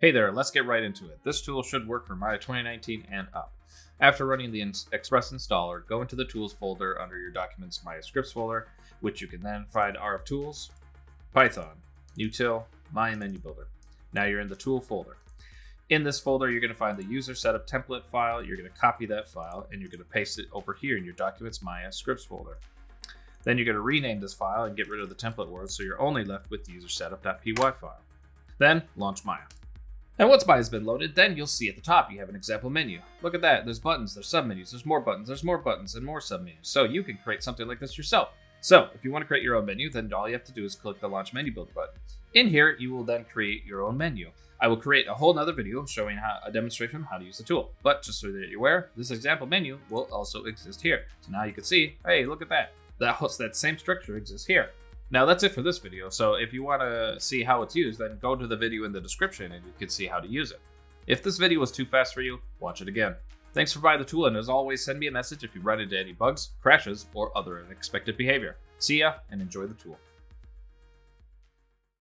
Hey there, let's get right into it. This tool should work for Maya 2019 and up. After running the Express installer, go into the Tools folder under your Documents Maya Scripts folder, which you can then find RF Tools, Python, Util, Maya Menu Builder. Now you're in the Tool folder. In this folder, you're going to find the user setup template file. You're going to copy that file and you're going to paste it over here in your Documents Maya Scripts folder. Then you're going to rename this file and get rid of the template words so you're only left with the user setup.py file. Then launch Maya. And once Maya's been loaded, then you'll see at the top you have an example menu. Look at that, there's buttons, there's submenus, there's more buttons, there's more buttons, and more submenus. So you can create something like this yourself. So if you want to create your own menu, then all you have to do is click the Launch Menu Builder button. In here, you will then create your own menu. I will create a whole nother video showing how, a demonstration of how to use the tool. But just so that you're aware, this example menu will also exist here. So now you can see, hey, look at that. That, that same structure exists here. Now that's it for this video, so if you want to see how it's used, then go to the video in the description and you can see how to use it. If this video was too fast for you, watch it again. Thanks for buying the tool, and as always, send me a message if you run into any bugs, crashes, or other unexpected behavior. See ya, and enjoy the tool.